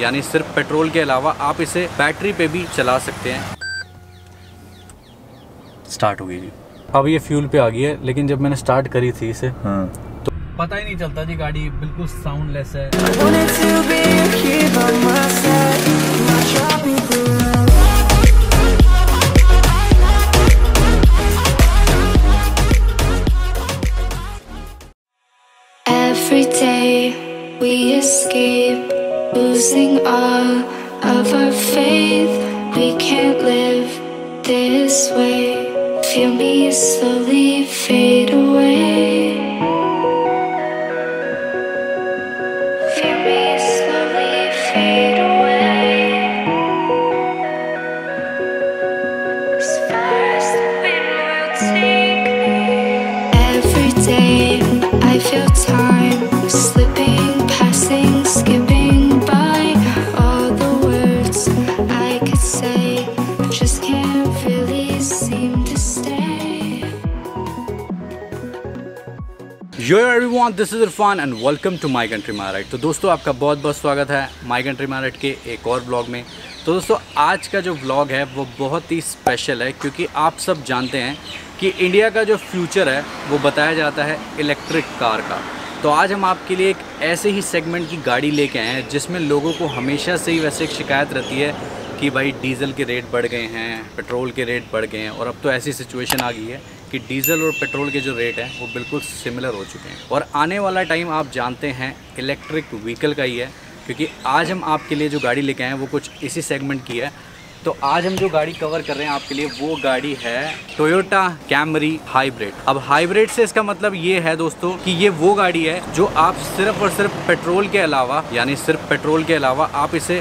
यानी सिर्फ़ पेट्रोल के अलावा आप इसे बैटरी पे भी चला सकते हैं। स्टार्ट हो गई जी। अब ये फ्यूल पे आ गई है लेकिन जब मैंने स्टार्ट करी थी इसे हाँ। तो पता ही नहीं चलता जी गाड़ी बिल्कुल साउंडलेस है. Every day we escape, losing all of our faith. We can't live this way. Feel me slowly fade away. Everyone this is Irfan and welcome to my country माराइट तो दोस्तों, आपका बहुत बहुत स्वागत है माय कंट्री माराइट के एक और ब्लॉग में। तो दोस्तों, आज का जो ब्लॉग है, वो बहुत ही स्पेशल है क्योंकि आप सब जानते हैं कि इंडिया का जो फ्यूचर है, वो बताया जाता है इलेक्ट्रिक कार का। तो आज हम आपके लिए एक ऐसे ही सेगमेंट की गाड़ी लेके आए हैं, जिसमें लोगों को हमेशा से ही वैसे एक शिकायत रहती है कि भाई डीज़ल के रेट बढ़ गए हैं पेट्रोल के रेट बढ़ गए हैं, और अब तो ऐसी सिचुएशन आ गई है कि डीज़ल और पेट्रोल के जो रेट हैं, वो बिल्कुल सिमिलर हो चुके हैं। और आने वाला टाइम आप जानते हैं इलेक्ट्रिक व्हीकल का ही है, क्योंकि आज हम आपके लिए जो गाड़ी लेके आए हैं, वो कुछ इसी सेगमेंट की है। तो आज हम जो गाड़ी कवर कर रहे हैं आपके लिए, वो गाड़ी है टोयोटा कैमरी हाइब्रिड अब हाइब्रिड से इसका मतलब ये है दोस्तों कि ये वो गाड़ी है जो आप सिर्फ़ और सिर्फ़ पेट्रोल के अलावा, यानी सिर्फ़ पेट्रोल के अलावा आप इसे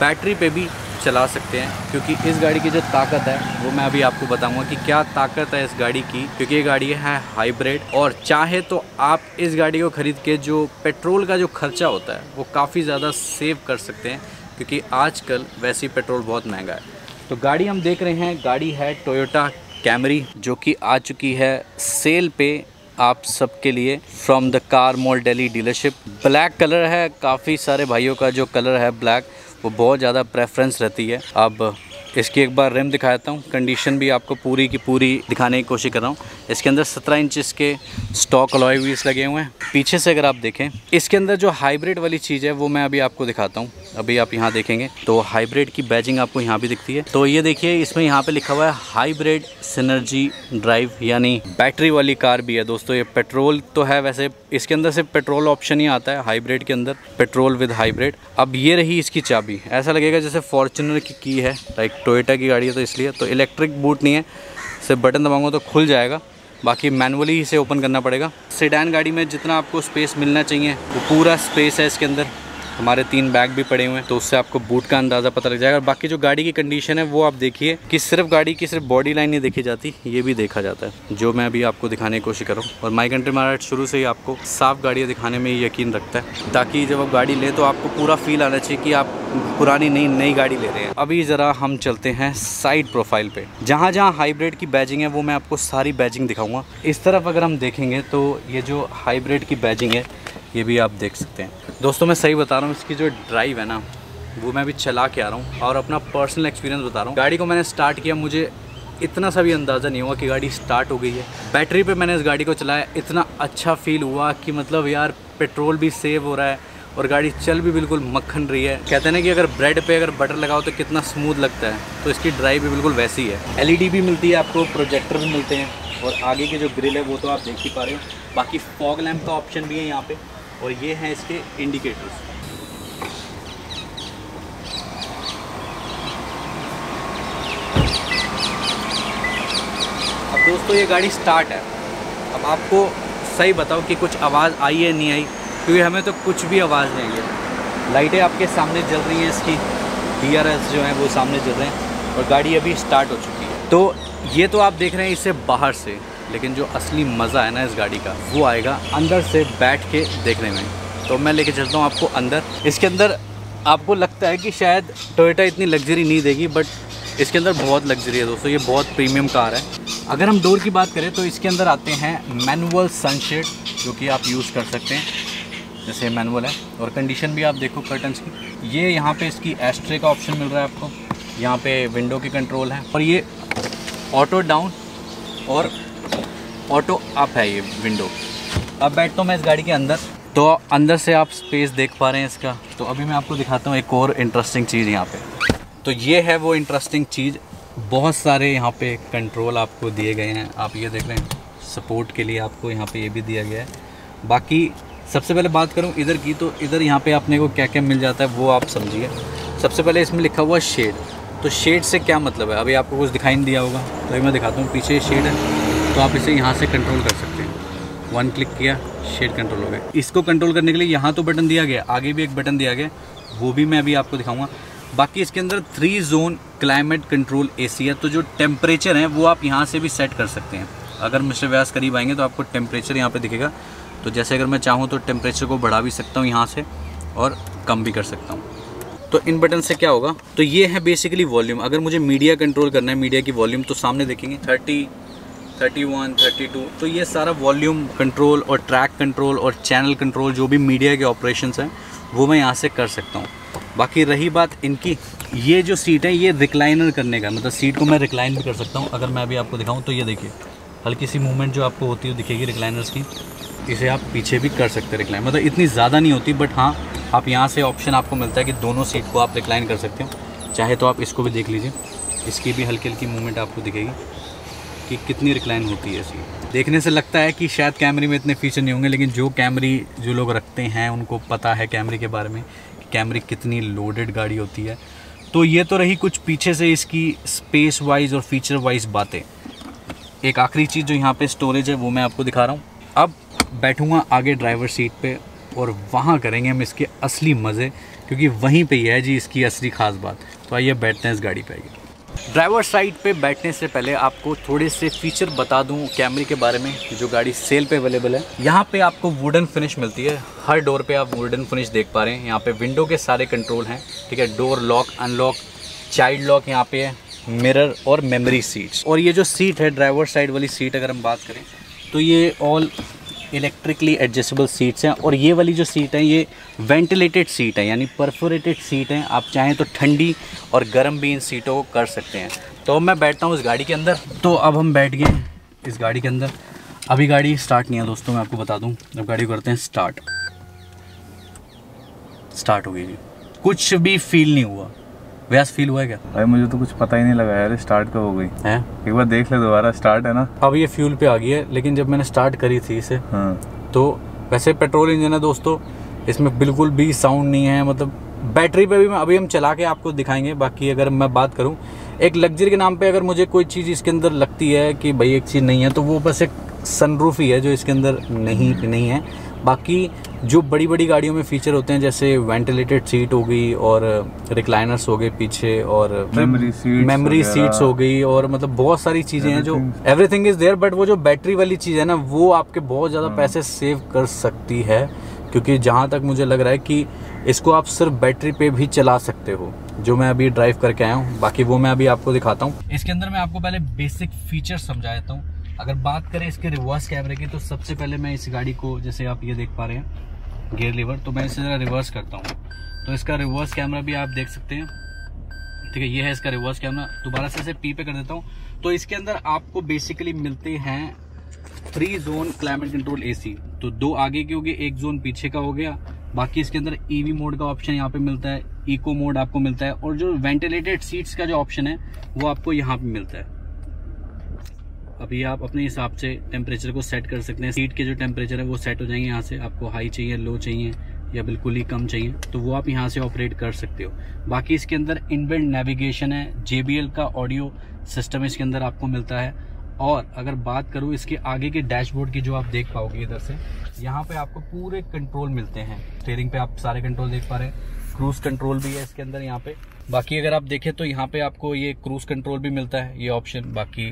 बैटरी पे भी चला सकते हैं, क्योंकि इस गाड़ी की जो ताकत है, वो मैं अभी आपको बताऊँगा कि क्या ताकत है इस गाड़ी की, क्योंकि ये गाड़ी है हाइब्रिड। और चाहे तो आप इस गाड़ी को ख़रीद के जो पेट्रोल का जो खर्चा होता है, वो काफ़ी ज़्यादा सेव कर सकते हैं, क्योंकि आजकल वैसे ही पेट्रोल बहुत महँगा है। तो गाड़ी हम देख रहे हैं, गाड़ी है टोयोटा कैमरी जो कि आ चुकी है सेल पे आप सबके लिए from the Car Mall Delhi dealership black colour है, काफ़ी सारे भाइयों का जो कलर है ब्लैक वो बहुत ज़्यादा प्रेफरेंस रहती है। अब इसकी एक बार रिम दिखाता हूँ। कंडीशन भी आपको पूरी की पूरी दिखाने की कोशिश कर रहा हूँ। इसके अंदर 17 इंच के स्टॉक अलॉय व्हील्स लगे हुए हैं। पीछे से अगर आप देखें, इसके अंदर जो हाइब्रिड वाली चीज़ है, वो मैं अभी आपको दिखाता हूँ। अभी आप यहाँ देखेंगे तो हाइब्रिड की बैजिंग आपको यहाँ भी दिखती है। तो ये देखिए, इसमें यहाँ पे लिखा हुआ है, हाइब्रिड सिनर्जी ड्राइव, यानी बैटरी वाली कार भी है दोस्तों। ये पेट्रोल तो है वैसे, इसके अंदर सिर्फ़ पेट्रोल ऑप्शन ही आता है, हाइब्रिड के अंदर, पेट्रोल विद हाइब्रिड। अब ये रही इसकी चाबी। ऐसा लगेगा जैसे फॉर्चुनर की की है लाइक टोयोटा की गाड़ी है तो इसलिए तो इलेक्ट्रिक बूट नहीं है। सिर्फ़ बटन दबाऊँगा तो खुल जाएगा। बाकी मैनुअली इसे ओपन करना पड़ेगा। सेडान गाड़ी में जितना आपको स्पेस मिलना चाहिए, वो पूरा स्पेस है इसके अंदर। हमारे तीन बैग भी पड़े हुए हैं तो उससे आपको बूट का अंदाज़ा पता लग जाएगा। और बाकी जो गाड़ी की कंडीशन है, वो आप देखिए कि सिर्फ़ गाड़ी की सिर्फ़ बॉडी लाइन नहीं देखी जाती, ये भी देखा जाता है, जो मैं अभी आपको दिखाने की कोशिश करूँ और माई कंट्री मार्ट शुरू से ही आपको साफ़ गाड़ियाँ दिखाने में यकीन रखता है, ताकि जब आप गाड़ी लें तो आपको पूरा फील आना चाहिए कि आप पुरानी नई नई गाड़ी ले रहे हैं। अभी ज़रा हम चलते हैं साइड प्रोफ़ाइल पे, जहाँ जहाँ हाइब्रिड की बैजिंग है, वो मैं आपको सारी बैजिंग दिखाऊँगा। इस तरफ़ अगर हम देखेंगे तो ये जो हाइब्रिड की बैजिंग है ये भी आप देख सकते हैं। दोस्तों, मैं सही बता रहा हूँ, इसकी जो ड्राइव है ना, वो मैं अभी चला के आ रहा हूँ और अपना पर्सनल एक्सपीरियंस बता रहा हूँ। गाड़ी को मैंने स्टार्ट किया, मुझे इतना सा भी अंदाज़ा नहीं हुआ कि गाड़ी स्टार्ट हो गई है। बैटरी पे मैंने इस गाड़ी को चलाया, इतना अच्छा फील हुआ कि मतलब यार पेट्रोल भी सेव हो रहा है और गाड़ी चल भी बिल्कुल मक्खन रही है। कहते हैं ना कि अगर ब्रेड पे अगर बटर लगाओ तो कितना स्मूथ लगता है तो इसकी ड्राइव भी बिल्कुल वैसी है। एलईडी भी मिलती है, आपको प्रोजेक्टर भी मिलते हैं और आगे के जो ग्रिल है वो तो आप देख ही पा रहे हो। बाकी फॉग लैम्प का ऑप्शन भी है यहाँ पे। और ये हैं इसके इंडिकेटर्स अब दोस्तों, ये गाड़ी स्टार्ट है। अब आपको सही बताओ कि कुछ आवाज़ आई है नहीं आई, क्योंकि हमें तो कुछ भी आवाज़ नहीं आई। है लाइटें आपके सामने जल रही हैं, इसकी डीआरएस जो हैं, वो सामने जल रहे हैं, और गाड़ी अभी स्टार्ट हो चुकी है। तो ये तो आप देख रहे हैं इसे बाहर से। लेकिन जो असली मज़ा है ना इस गाड़ी का, वो आएगा अंदर से बैठ के देखने में। तो मैं लेके चलता हूँ आपको अंदर। इसके अंदर आपको लगता है कि शायद टोयोटा इतनी लग्जरी नहीं देगी बट इसके अंदर बहुत लग्जरी है दोस्तों, ये बहुत प्रीमियम कार है। अगर हम डोर की बात करें तो इसके अंदर आते हैं मैनुअल सनशेड जो कि आप यूज़ कर सकते हैं। जैसे मैनुअल है, और कंडीशन भी आप देखो कर्टन्स की। ये यहाँ पे इसकी एस्ट्रे का ऑप्शन मिल रहा है आपको। यहाँ पे विंडो की कंट्रोल है, और ये ऑटो डाउन और ऑटो अप है ये विंडो अब बैठता हूँ मैं इस गाड़ी के अंदर। तो अंदर से आप स्पेस देख पा रहे हैं इसका। तो अभी मैं आपको दिखाता हूँ एक और इंटरेस्टिंग चीज़ यहाँ पे। तो ये है वो इंटरेस्टिंग चीज़। बहुत सारे यहाँ पे कंट्रोल आपको दिए गए हैं। आप ये देख रहे हैं सपोर्ट के लिए आपको यहाँ पे ये भी दिया गया है। बाकी सबसे पहले बात करूँ इधर की तो इधर यहाँ पे अपने को क्या क्या मिल जाता है वो आप समझिए। सबसे पहले इसमें लिखा हुआ शेड तो शेड से क्या मतलब है? अभी आपको कुछ दिखाई नहीं दिया होगा तो अभी मैं दिखाता हूँ। पीछे शेड है। तो आप इसे यहाँ से कंट्रोल कर सकते हैं। वन क्लिक किया शेड कंट्रोल हो गया। इसको कंट्रोल करने के लिए यहाँ तो बटन दिया गया, आगे भी एक बटन दिया गया, वो भी मैं अभी आपको दिखाऊँगा। बाकी इसके अंदर three zone climate control AC है तो जो टेम्परेचर है, वो आप यहाँ से भी सेट कर सकते हैं। अगर मिस्टर व्यास करीब आएँगे तो आपको टेम्परेचर यहाँ पर दिखेगा। तो जैसे अगर मैं चाहूँ तो टेम्परेचर को बढ़ा भी सकता हूँ यहाँ से और कम भी कर सकता हूँ। तो इन बटन से क्या होगा? तो ये है बेसिकली वॉल्यूम अगर मुझे मीडिया कंट्रोल करना है मीडिया की वॉल्यूम तो सामने देखेंगे। Thirty thirty one, thirty two तो ये सारा वॉल्यूम कंट्रोल और ट्रैक कंट्रोल और चैनल कंट्रोल जो भी मीडिया के ऑपरेशन हैं, वो मैं यहाँ से कर सकता हूँ। बाकी रही बात इनकी, ये जो सीट है, ये रिक्लाइनर करने का मतलब सीट को मैं रिक्लाइन भी कर सकता हूँ। अगर मैं अभी आपको दिखाऊँ तो ये देखिए हल्की सी मूवमेंट जो आपको होती है दिखेगी रिक्लाइनर्स की। इसे आप पीछे भी कर सकते हैं रिक्लाइन मतलब इतनी ज़्यादा नहीं होती बट हाँ आप यहाँ से ऑप्शन आपको मिलता है कि दोनों सीट को आप रिक्लाइन कर सकते हो। चाहे तो आप इसको भी देख लीजिए, इसकी भी हल्की हल्की मूवमेंट आपको दिखेगी। कि कितनी रिक्लाइन होती है इसकी। देखने से लगता है कि शायद कैमरे में इतने फीचर नहीं होंगे, लेकिन जो कैमरी जो लोग रखते हैं, उनको पता है कैमरे के बारे में कि कैमरे कितनी लोडेड गाड़ी होती है। तो ये तो रही कुछ पीछे से इसकी स्पेस वाइज और फीचर वाइज बातें। एक आखिरी चीज़ जो यहाँ पे स्टोरेज है, वो मैं आपको दिखा रहा हूँ। अब बैठूँगा आगे ड्राइवर सीट पे और वहाँ करेंगे हम इसके असली मज़े, क्योंकि वहीं पे ही है जी इसकी असली ख़ास बात। तो आइए बैठते हैं इस गाड़ी पे आइए। ड्राइवर साइड पे बैठने से पहले आपको थोड़े से फीचर बता दूँ कैमरे के बारे में, जो गाड़ी सेल पे अवेलेबल है। यहाँ पे आपको वुडन फिनिश मिलती है। हर डोर पे आप वुडन फिनिश देख पा रहे हैं। यहाँ पे विंडो के सारे कंट्रोल हैं, ठीक है? Door lock unlock child lock यहाँ पे है मिरर और मेमोरी सीट्स और ये जो सीट है ड्राइवर साइड वाली सीट अगर हम बात करें तो ये ऑल इलेक्ट्रिकली एडजस्टेबल सीट्स हैं और ये वाली जो सीट है, ये वेंटिलेटेड सीट है, यानी परफोरेटेड सीट हैं। आप चाहें तो ठंडी और गर्म भी इन सीटों को कर सकते हैं। तो मैं बैठता हूँ इस गाड़ी के अंदर। तो अब हम बैठ गए इस गाड़ी के अंदर। अभी गाड़ी स्टार्ट नहीं है दोस्तों, मैं आपको बता दूँ। अब गाड़ी करते हैं स्टार्ट स्टार्ट हो गई कुछ भी फील नहीं हुआ। व्यास फील हुआ है क्या? भाई मुझे तो कुछ पता ही नहीं लगा यार स्टार्ट कब हो गई? है? एक बार देख ले दोबारा स्टार्ट है ना? अब ये फ्यूल पे आ गई है लेकिन जब मैंने स्टार्ट करी थी इसे हाँ। तो वैसे पेट्रोल इंजन है दोस्तों इसमें बिल्कुल भी साउंड नहीं है मतलब बैटरी पे भी मैं अभी हम चला के आपको दिखाएँगे बाकी अगर मैं बात करूँ एक लग्जरी के नाम पे अगर मुझे कोई चीज़ इसके अंदर लगती है कि भाई एक चीज़ नहीं है तो वो बस एक सनरूफ ही है जो इसके अंदर नहीं नहीं है। बाकी जो बड़ी बड़ी गाड़ियों में फीचर होते हैं जैसे वेंटिलेटेड सीट हो गई और रिक्लाइनर्स हो गए पीछे और Memory seats मेमोरी सीट्स हो गई और मतलब बहुत सारी चीज़ें हैं जो. एवरीथिंग इज़ देयर बट वो जो बैटरी वाली चीज़ है ना वो आपके बहुत ज़्यादा पैसे सेव कर सकती है क्योंकि जहाँ तक मुझे लग रहा है कि इसको आप सिर्फ़ बैटरी पे भी चला सकते हो जो मैं अभी ड्राइव करके आया हूँ। बाकी वो मैं अभी आपको दिखाता हूँ। इसके अंदर मैं आपको पहले बेसिक फीचर समझा देता हूँ। अगर बात करें इसके रिवर्स कैमरे की तो सबसे पहले मैं इस गाड़ी को, जैसे आप ये देख पा रहे हैं गियर लीवर तो मैं इसे ज़रा रिवर्स करता हूँ। तो इसका रिवर्स कैमरा भी आप देख सकते हैं। ठीक है, ये है इसका रिवर्स कैमरा दोबारा से इसे पी पे कर देता हूँ। तो इसके अंदर आपको बेसिकली मिलते हैं three zone climate control AC तो दो आगे की हो गई एक जोन पीछे का हो गया। बाकी इसके अंदर ईवी मोड का ऑप्शन यहाँ पे मिलता है इको मोड आपको मिलता है। और जो वेंटिलेटेड सीट्स का जो ऑप्शन है, वो आपको यहाँ पे मिलता है। अभी आप अपने हिसाब से टेम्परेचर को सेट कर सकते हैं। सीट के जो टेम्परेचर है, वो सेट हो जाएँगे। यहाँ से आपको हाई चाहिए लो चाहिए या बिल्कुल ही कम चाहिए तो वो आप यहाँ से ऑपरेट कर सकते हो। बाकी इसके अंदर इनबिल्ड नेविगेशन है। JBL का ऑडियो सिस्टम इसके अंदर आपको मिलता है। और अगर बात करूँ इसके आगे के डैशबोर्ड की जो आप देख पाओगे इधर से, यहाँ पे आपको पूरे कंट्रोल मिलते हैं। स्टेयरिंग पे आप सारे कंट्रोल देख पा रहे हैं। क्रूज कंट्रोल भी है इसके अंदर यहाँ पे। बाकी अगर आप देखें तो यहाँ पे आपको ये क्रूज कंट्रोल भी मिलता है। ये ऑप्शन बाकी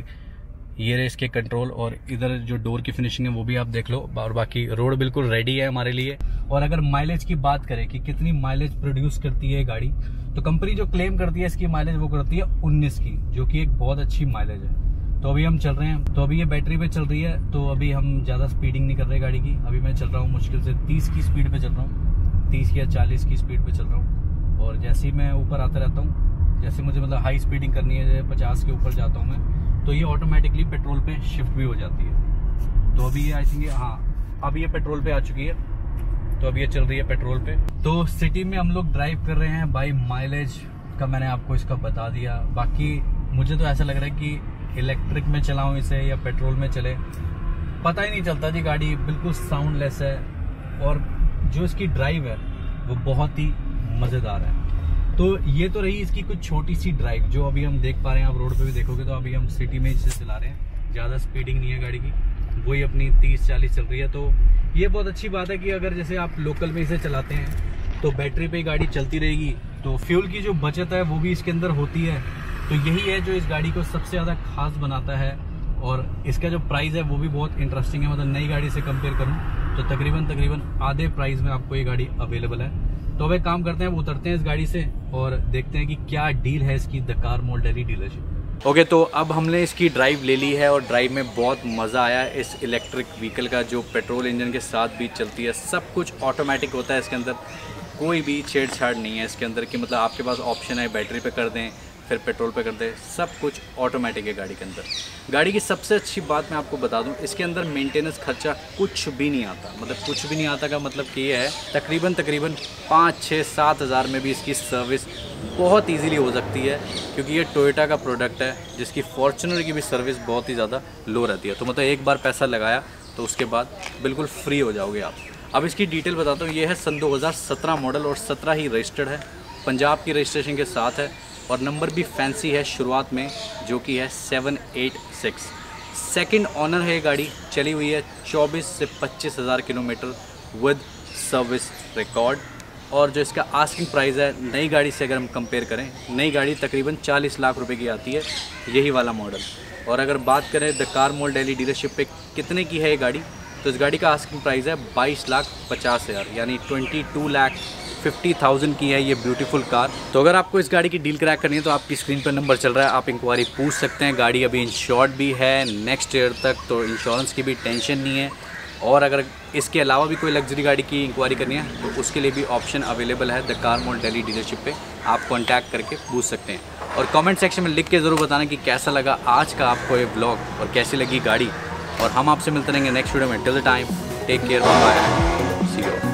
ये रहे इसके कंट्रोल और इधर जो डोर की फिनिशिंग है वो भी आप देख लो। और बाकी रोड बिल्कुल रेडी है हमारे लिए। और अगर माइलेज की बात करें कि कितनी माइलेज प्रोड्यूस करती है गाड़ी तो कंपनी जो क्लेम करती है इसकी माइलेज वो करती है 19 की, जो कि एक बहुत अच्छी माइलेज है। तो अभी हम चल रहे हैं। तो अभी ये बैटरी पे चल रही है तो अभी हम ज़्यादा स्पीडिंग नहीं कर रहे गाड़ी की। अभी मैं चल रहा हूँ मुश्किल से तीस की स्पीड पे चल रहा हूँ। तीस या चालीस की स्पीड पे चल रहा हूँ। और जैसे ही मैं ऊपर आता रहता हूँ, जैसे मुझे मतलब हाई स्पीडिंग करनी है, पचास के ऊपर जाता हूँ मैं तो ये ऑटोमेटिकली पेट्रोल पे शिफ्ट भी हो जाती है। तो अभी ये आई थिंक हाँ अभी ये पेट्रोल पे आ चुकी है। तो अभी ये चल रही है पेट्रोल पे। तो सिटी में हम लोग ड्राइव कर रहे हैं बाई माइलेज का मैंने आपको इसका बता दिया। बाकी मुझे तो ऐसा लग रहा है कि इलेक्ट्रिक में चलाऊं इसे या पेट्रोल में चले। पता ही नहीं चलता जी गाड़ी, बिल्कुल साउंडलेस है। और जो इसकी ड्राइव है, वो बहुत ही मज़ेदार है। तो ये तो रही इसकी कुछ छोटी सी ड्राइव जो अभी हम देख पा रहे हैं, आप रोड पे भी देखोगे तो अभी हम सिटी में इसे चला रहे हैं। ज़्यादा स्पीडिंग नहीं है गाड़ी की। वही अपनी तीस चालीस चल रही है तो ये बहुत अच्छी बात है कि अगर जैसे आप लोकल में इसे चलाते हैं तो बैटरी पे गाड़ी चलती रहेगी। तो फ्यूल की जो बचत है, वो भी इसके अंदर होती है। तो यही है जो इस गाड़ी को सबसे ज़्यादा खास बनाता है, और इसका जो प्राइस है, वो भी बहुत इंटरेस्टिंग है। मतलब नई गाड़ी से कंपेयर करूँ तो तकरीबन तकरीबन आधे प्राइस में आपको ये गाड़ी अवेलेबल है। तो अब एक काम करते हैं वो उतरते हैं इस गाड़ी से और देखते हैं कि क्या डील है इसकी the Car Mall Delhi dealership okay तो अब हमने इसकी ड्राइव ले ली है और ड्राइव में बहुत मज़ा आया इस इलेक्ट्रिक व्हीकल का, जो पेट्रोल इंजन के साथ भी चलती है। सब कुछ ऑटोमेटिक होता है इसके अंदर। कोई भी छेड़छाड़ नहीं है इसके अंदर कि मतलब आपके पास ऑप्शन है बैटरी पे कर दें फिर पेट्रोल पे कर दें, सब कुछ ऑटोमेटिक है गाड़ी के अंदर। गाड़ी की सबसे अच्छी बात मैं आपको बता दूँ, इसके अंदर मेंटेनेंस खर्चा कुछ भी नहीं आता। मतलब कुछ भी नहीं आता का मतलब कि ये है, तकरीबन तकरीबन पाँच छः सात हज़ार में भी इसकी सर्विस बहुत इजीली हो सकती है, क्योंकि ये टोयोटा का प्रोडक्ट है, जिसकी फॉर्चुनर की भी सर्विस बहुत ही ज़्यादा लो रहती है। तो मतलब एक बार पैसा लगाया तो उसके बाद बिल्कुल फ्री हो जाओगे आप। अब इसकी डिटेल बताता हूँ, ये है सन 2017 मॉडल और 17 ही रजिस्टर्ड है। पंजाब की रजिस्ट्रेशन के साथ है और नंबर भी फैंसी है शुरुआत में, जो कि है seven eight six second owner है ये गाड़ी, चली हुई है चौबीस से पच्चीस हज़ार किलोमीटर विद सर्विस रिकॉर्ड और जो इसका आस्किंग प्राइस है, नई गाड़ी से अगर हम कंपेयर करें, नई गाड़ी तकरीबन 40 लाख रुपए की आती है, यही वाला मॉडल और अगर बात करें the Car Mall Delhi dealership पे कितने की है ये गाड़ी तो इस गाड़ी का आस्किंग प्राइस है बाईस लाख पचास हज़ार, यानी twenty two lakh fifty thousand की है ये ब्यूटीफुल कार। तो अगर आपको इस गाड़ी की डील क्रैक करनी है तो आपकी स्क्रीन पर नंबर चल रहा है, आप इंक्वायरी पूछ सकते हैं। गाड़ी अभी इंश्योर्ड भी है नेक्स्ट ईयर तक तो इंश्योरेंस की भी टेंशन नहीं है। और अगर इसके अलावा भी कोई लग्जरी गाड़ी की इंक्वायरी करनी है तो उसके लिए भी ऑप्शन अवेलेबल है the Car Mall Delhi dealership पे। आप कांटेक्ट करके पूछ सकते हैं। और कमेंट सेक्शन में लिख के ज़रूर बताना कि कैसा लगा आज का आपको ये ब्लॉग और कैसी लगी गाड़ी। और हम आपसे मिलते रहेंगे नेक्स्ट वीडियो में। Till the time take care bye see you